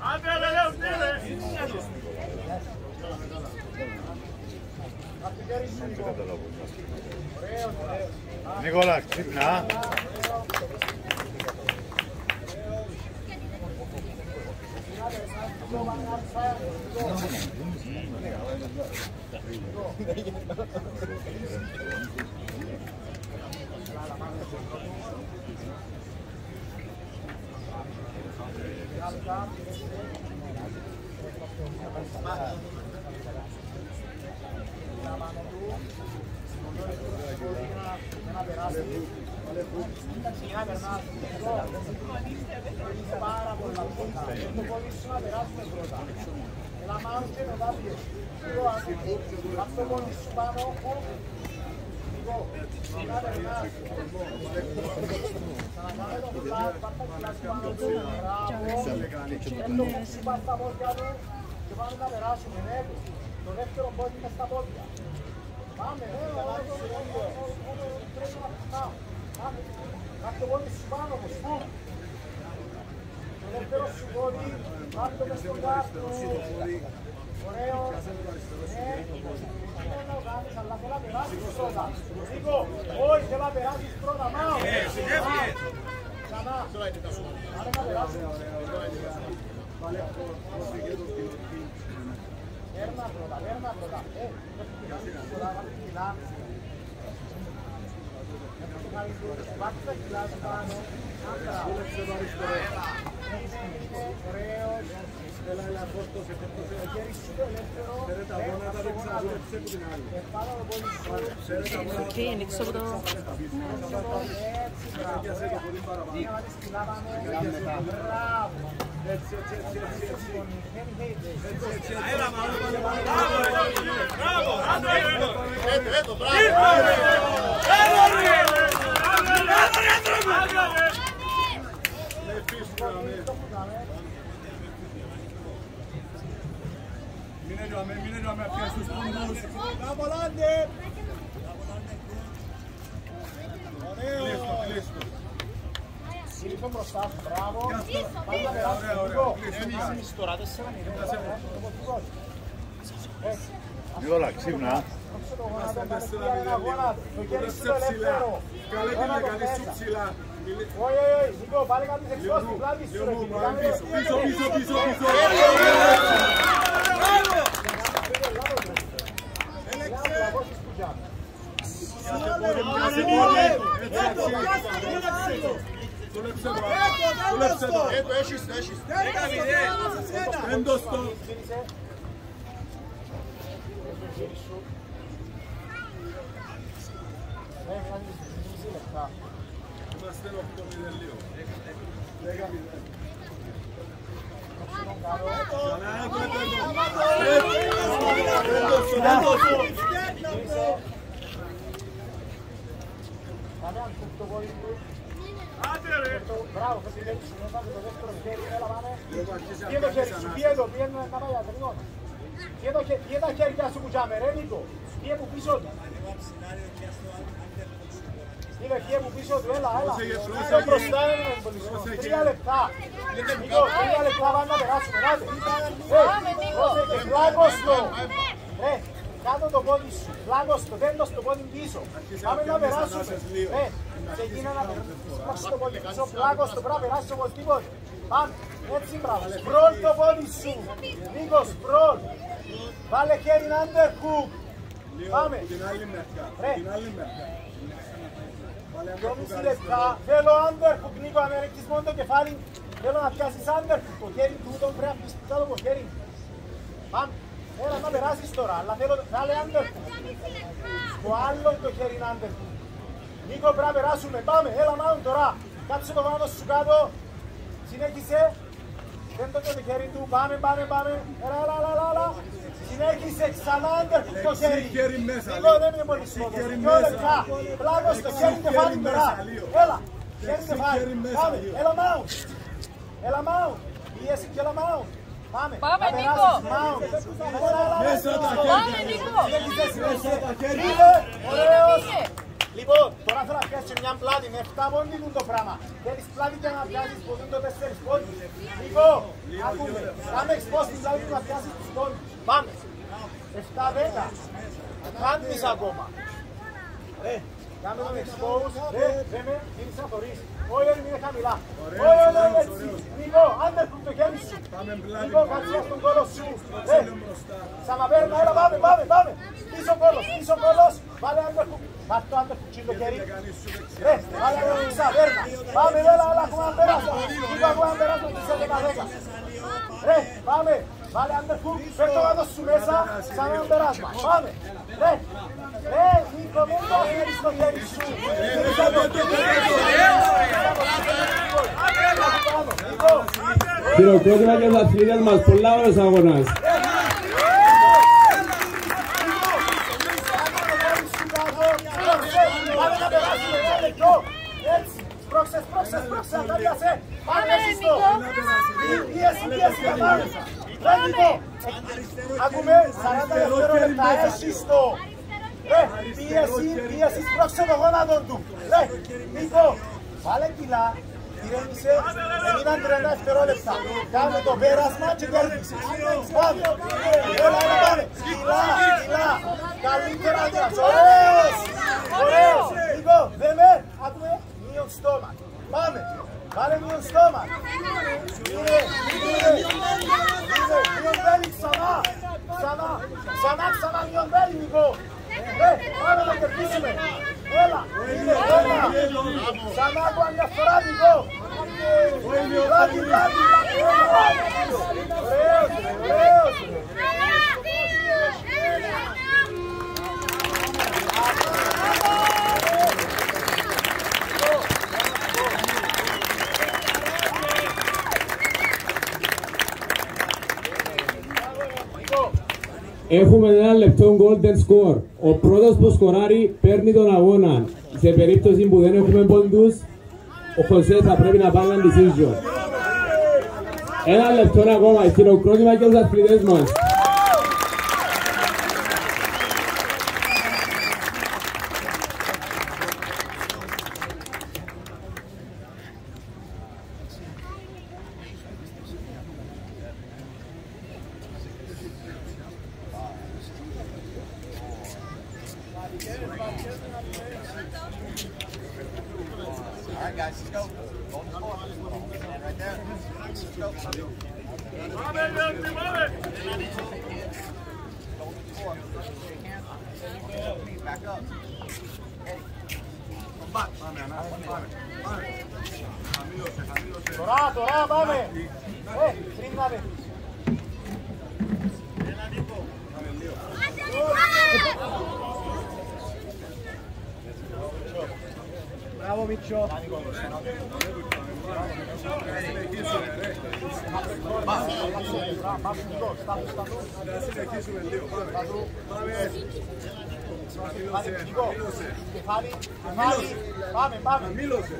Andele! Νικόλα, ξύπνα. Μπasta πόδια του και πάμε να περάσουμε, ναι. Το δεύτερο πόδι μες στα πόδια. Πάμε, ναι, όχι, όχι, όχι, πρέπει να πάμε. Πάμε. Κάτω το πόδι σου πάνω όμως, ναι. Το δεύτερο σου πόδι, πάμε το μες στον κάτω. Ωραίο. Ναι. Ναι, να κάνεις, αλλά θέλω να περάσεις πρώτα. Νίκο, όχι, θέλω να περάσεις πρώτα, μάω. Ξανά. Άρα να περάσεις. Έρνα πρώτα, έρνα πρώτα. Ε, τώρα βάλει κιλά. Βάτε τα κιλά σου πάνω. Άντρα. Ωραίος. Έλα, έλα, φόρτωσε, φόρτωσε. Το χέρι σου το ελεύθερο. Φέρε τα γόνατα, δεν ξαναδέψε που την άλλη. Επάνω το πόδι σου. Φέρε τα γόνατα. Οκ, ανοίξω από το... Έτσι, μπράβο. Μία βάλεις κιλά πάνω. Μπράβο. Έτσι, έτσι, έτσι, έτσι, έτσι. Έτσι, έτσι, έτσι. Μείνε γιώμε, μείνε γιώμε, πιες τους πόντους. Μπράβο, Λάντε. Κλείστο, κλείστο. Σύρφω μπροστά σου, μπράβο. Πίσω, Πάμε να πίσω. περάσεις Ωραία, λίγο. ωραία, κλείστο. Έμεινες τώρα, τέσσερα μήνες. Έτσι. Νικόλα, ξύπνα. Κόψε το γόνατο, κάνε σκιά ένα γόνατο. Το χέρι σου το Κολλέψε ψηλά. ελεύθερο. Καλέ την Γόνατο έκανε σου μέσα. ψηλά. Μιλή- Όχι, όχι, όχι. Νίκο, πάρε κάτι δεξιό Λίγο στην μου, πλάτη σου. λίγο ρε μου, φίλε. πάμε Κάνε πίσω, το πίσω, πίσω, πίσω, πίσω. Λάβω, πόσες που γιάμε. Πιάσε πόδι, πιάσε πόδι. Έτσι, έτσι. Δούλεψε το. Δούλεψε το. Έντος το. Γύρισε. Το χέρι σου. Ε, κάνει μισή λεπτά. Είμαστε 8-0 λίγο. 10-0. Κόψε τον καλό. Καλά, έντο, έντο, έντο. Έντος το, έντος το. Γύρισε. Κάνε αν κουπ το πόδι του. Το- Μπράβο, φέρτε τη σου, να το δεύτερο χέρι, έλα πάμε. Λίγο αρχίζει να Πιέ το χέρι κάνεις σου, ανάσα. πιέ το, πιέ το, να πάει ατρινό. Πιέ το χέρι, πιέ τα χέρια σου που τζάμε, ρε Νίκο. Πιέ που πίσω του. Φίλε, πιέ που πίσω του, έλα, έλα. Πρόσεχε, πρόσεχε. Είσαι μπροστά, είναι με εμπολισμό. Πρόσεχε. Τρία λεπτά. Νίκο, τρία λεπτά πάμε να περάσουμε, άντε. Ε, πρόσεχε, πλάκος το. Ε, κάτω το πόδι σου, πλάκος το, δέντος το πόδι πίσω. Πάμε να περάσουμε. Ε, ξεκίνα να περάσουμε το πόδι πίσω, πλάκος το, πρέπει να περάσει οπωσδήποτε. Πάμε, έτσι μπράβο, σπρόλ το πόδι σου. Νίκος, σπρόλ. Βάλε χέρι underhook. Λίγο Πάμε. από την άλλη μεριά. Ρε. Την άλλη μεριά. Βάλε ένα Δυόμιση κουκάρι λεπτά. Θέλω underhook, Νίκο, αν έρχεσαι μόνο το κεφάλι. Θέλω να πιάσεις underhook. Το χέρι του τον πρέπει να πεις κάτω από το χέρι. Πάμε. Έλα να περάσεις τώρα, αλλά θέλω βάλε underhook. Το άλλο το χέρι είναι underhook. Νίκο, πρέπει να περάσουμε. Πάμε, έλα μάλλον τώρα. Κάψε το πάνω σου κάτω. Συνέχισε. Δεν το το χέρι του. Πάμε, πάμε, πάμε. Έλα, έλα, έλα, έλα, έλα. Συνέχισε. Είσαι ξανά underhook το Δεξί χέρι. χέρι μέσα, Λίγο λίγο. δεν είναι πολύ Δεξί σημαντικό. χέρι Δυο μέσα. λεπτά. Πλάγος στο Δεξί χέρι και χέρι βάλει μέσα, τώρα. λίγο. Έλα. Χέρι και Δεξί βάλει. χέρι μέσα, Πάμε. λίγο. Έλα mount. Έλα mount. Πίεση και έλα mount. Πάμε. Πάμε, Θα Νίκο. περάσεις, mount. Έλα, έλα, Μέσα έλα. τα Έλα, χέρια. Πάμε, Νίκο. Μέσα τα χέρια. Είδε, ωραίος. Είναι. Λοιπόν, τώρα θέλω να πιάσεις μια πλάτη με 7 πόντι το πράγμα. Θέλεις πλάτη και να πιάσεις που δίνουν το 4 πόντι. Λοιπόν, άκουμε. Κάμε expose την πλάτη να πιάσεις τους πόντους. Πάμε. 7-10. Κάνεις ακόμα. Ρε, κάμε τον expose. Ρε, ρε με, γίνεις να θωρείς. Όχι, όχι, είναι χαμηλά. Όχι, όχι, όχι, έτσι. Νίκο, underhook το χέρι σου. Πάμε πλάτη. Νίκο, κάτσε στον κόλο σου. Ρε, Είναι μπροστά. Ξαναπέρνα, έλα, πάμε, πάμε, πάμε. Πίσω κόλος, πίσω κόλος. Βάλε underhook. Πάρ' το underhook, τσίλ το χέρι. Κανείς σου δεξιά. Ρε, βάλε το μισά, πέρνα. Πάμε, έλα, έλα, έχουμε να περάσουμε. Είπα, έχουμε να περάσουμε τις 11-10. Ρε, πάμε. Βάλε underhook, φέρ' το κάτω σου μέσα, σαν ένα περάσμα. Πάμε. Ρε, ρε, Νίκο, μην το αφήνεις στο χέρι σου. Νίκο, Χειροκρότημα και στα αθλήτες μας, πολλά ωραίος αγώνας. Πάμε να περάσουμε, ένα λεπτό. Έτσι. Σπρώξε, σπρώξε, σπρώξε, αγκαλιάσαι. Πάμε, ζεστό. Πίεση, πίεση, να πάμε. Ρε, Νίκο. Ακούμε, 40 δευτερόλεπτα, έχεις το. Ρε, πίεση, πίεση, σπρώξε το γόνατο του. Ρε, Νίκο, βάλε κιλά. Ηρέμησε, έμειναν 30 δευτερόλεπτα. Κάνε το πέρασμα και κέρδισες. Πάμε. Έλα, έλα, πάμε. Κιλά, κιλά. Καλύτερα τώρα. Ωραίος. Ωραίος. Νίκο, δέμε. Άκουμε. Μείον στόμα. Πάμε. Βάλε μείον στόμα. Είναι, είναι, είναι. Μείον βέλη ξανά. Ξανά. Ξανά, ξανά μείον βέλη, Νίκο. Ε, πάμε να κερδίσουμε. Έλα, είναι, έλα. Ξανά ακόμα μια φορά, Νίκο. Πλάτη, πλάτη, πλάτη. Ωραίος, ωραίος. Έχουμε ένα λεπτό golden score. Ο πρώτος που σκοράρει παίρνει τον αγώνα. Σε περίπτωση που δεν έχουμε πόντους, ο Χωσέ θα πρέπει να πάρει ένα decision. Ένα λεπτό ακόμα, χειροκρότημα και στους αθλητές μας. Τώρα, τώρα πάμε. Ε, πριν να με. Μπράβο Μίτσο. Να συνεχίσουμε λίγο. Πάμε. Πάμε. Κεφάλι, κεφάλι. Πάμε, πάμε. Μίλωσε.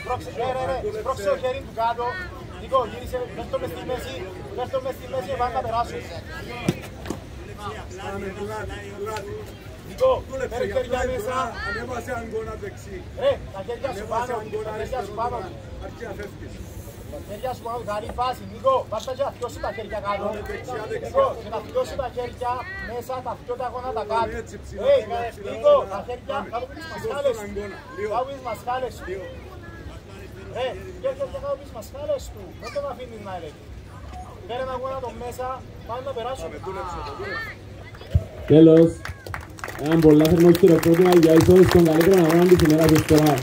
Σπρώξε, ρε, ρε, ρε. Σπρώξε το χέρι του κάτω. Νίκο, γύρισε, πες το μες στη μέση. Πες το μες στη μέση και πάμε να περάσουν. Πάμε πλάτη, πλάτη. Νίκο, Δούλεψε φέρε για χέρια πλάτη μέσα. τώρα. Ανέβασε αγκώνα δεξί. Ρε, τα χέρια σου Ανέβασε πάνω. αγκώνα Τα χέρια αριστερό σου πάνω. τώρα. Αρχή να φεύγεις. Τα χέρια σου πάνω, καλή φάση. Νίκο, πάρ' τα και να φτιώσει τα χέρια κάτω. δεξιά, δεξιά. Νίκο, και να φτιώσει τα χέρια μέσα, τα φτιώ τα γόνα τα κάτω. έτσι, ψηλά, Ε, ψηλά, ψηλά, Νίκο, ψηλά. τα χέρια, Πάμε. κάτω από τις Σηκώ μασχάλες στον σου. αγκώνα. Λίγο. Κάτω από τις μασχάλες σου. Ε, και έρχεται κάτω από τις μασχάλες του. Δεν τον αφήνεις να ελέγχει. Φέρε ένα γόνα το μέσα, πάμε να περάσουμε. Τέλος, έναν πολλά θερμό χειροκρότημα για ίσως τον καλύτερο αγώνα της ημέρας της τώρα.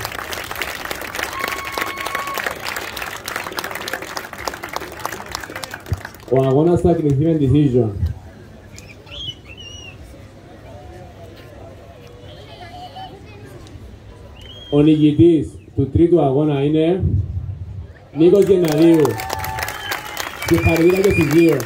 Ο αγώνας θα κριθεί με decision. Ο νικητής του τρίτου αγώνα είναι Νίκος Γενναδίου. Συγχαρητήρια και στους δύο.